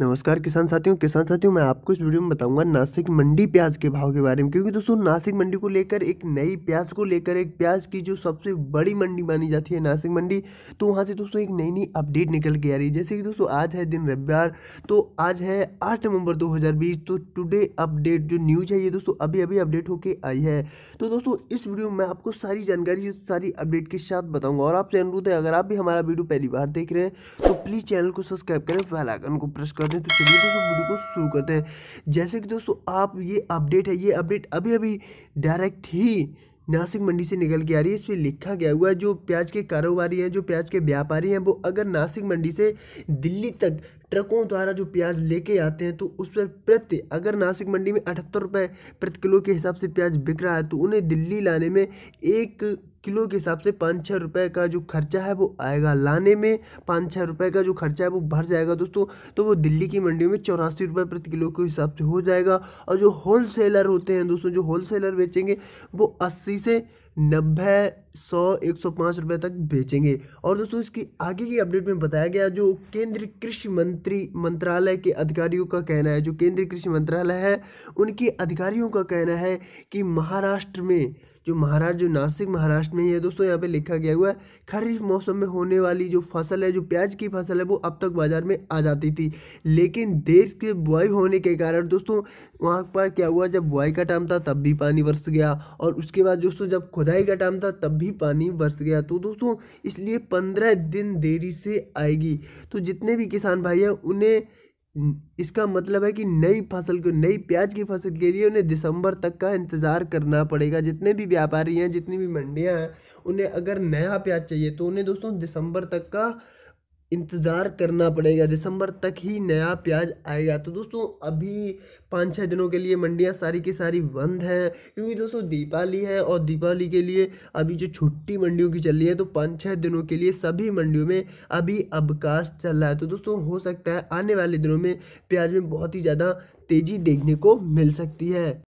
नमस्कार किसान साथियों किसान साथियों, मैं आपको इस वीडियो में बताऊँगा नासिक मंडी प्याज के भाव के बारे में। क्योंकि दोस्तों, नासिक मंडी को लेकर, एक नई प्याज को लेकर, एक प्याज की जो सबसे बड़ी मंडी मानी जाती है नासिक मंडी तो वहाँ से दोस्तों एक नई नई अपडेट निकल के आ रही है। जैसे कि दोस्तों, आज है दिन रविवार तो आज है आठ नवंबर दो हज़ार बीस तो टुडे अपडेट जो न्यूज़ है, ये दोस्तों अभी अभी अपडेट होकर आई है। तो दोस्तों, इस वीडियो में आपको सारी जानकारी, सारी अपडेट के साथ बताऊँगा। और आपसे अनुरोध है अगर आप भी हमारा वीडियो पहली बार देख रहे हैं तो प्लीज़ चैनल को सब्सक्राइब करें, बेल आइकन को प्रेस कर दें तो चलिए दोस्तों, वीडियो को शुरू करते हैं। जैसे कि दोस्तों, आप, ये अपडेट है, ये अपडेट अभी अभी डायरेक्ट ही नासिक मंडी से निकल के आ रही है। इस पर लिखा गया हुआ है, जो प्याज के कारोबारी हैं, जो प्याज के व्यापारी हैं, वो अगर नासिक मंडी से दिल्ली तक ट्रकों द्वारा जो प्याज लेके आते हैं तो उस पर प्रति, अगर नासिक मंडी में अठहत्तर रुपये प्रति किलो के हिसाब से प्याज बिक रहा है तो उन्हें दिल्ली लाने में एक किलो के हिसाब से पाँच छः रुपये का जो खर्चा है वो आएगा। लाने में पाँच छः रुपये का जो खर्चा है वो भर जाएगा दोस्तों। तो वो दिल्ली की मंडियों में चौरासी रुपये प्रति किलो के हिसाब से हो जाएगा। और जो होल सेलर होते हैं दोस्तों, जो होल सेलर बेचेंगे, वो अस्सी से नब्बे, सौ, एक सौ पाँच रुपये तक बेचेंगे। और दोस्तों, इसकी आगे की अपडेट में बताया गया जो केंद्रीय कृषि मंत्री, मंत्रालय के अधिकारियों का कहना है, जो केंद्रीय कृषि मंत्रालय है, उनके अधिकारियों का कहना है कि महाराष्ट्र में जो महाराष्ट्र जो नासिक महाराष्ट्र में ही है दोस्तों, यहाँ पे लिखा गया हुआ है, खरीफ मौसम में होने वाली जो फ़सल है, जो प्याज की फ़सल है, वो अब तक बाज़ार में आ जाती थी। लेकिन देश के बुआई होने के कारण दोस्तों, वहाँ पर क्या हुआ, जब बुआई का टाइम था, तब भी पानी बरस गया और उसके बाद दोस्तों, जब खुदाई का टाइम था, तब भी पानी बरस गया। तो दोस्तों, इसलिए पंद्रह दिन देरी से आएगी। तो जितने भी किसान भाई हैं, उन्हें इसका मतलब है कि नई फ़सल को, नई प्याज की फ़सल के लिए उन्हें दिसंबर तक का इंतज़ार करना पड़ेगा। जितने भी व्यापारी हैं, जितनी भी मंडियाँ हैं, उन्हें अगर नया प्याज चाहिए तो उन्हें दोस्तों दिसंबर तक का इंतज़ार करना पड़ेगा। दिसंबर तक ही नया प्याज आएगा। तो दोस्तों, अभी पाँच छः दिनों के लिए मंडियाँ सारी की सारी बंद हैं, क्योंकि दोस्तों दीपावली है और दीपावली के लिए अभी जो छुट्टी मंडियों की चल रही है तो पाँच छः दिनों के लिए सभी मंडियों में अभी अवकाश चल रहा है। तो दोस्तों, हो सकता है आने वाले दिनों में प्याज में बहुत ही ज़्यादा तेज़ी देखने को मिल सकती है।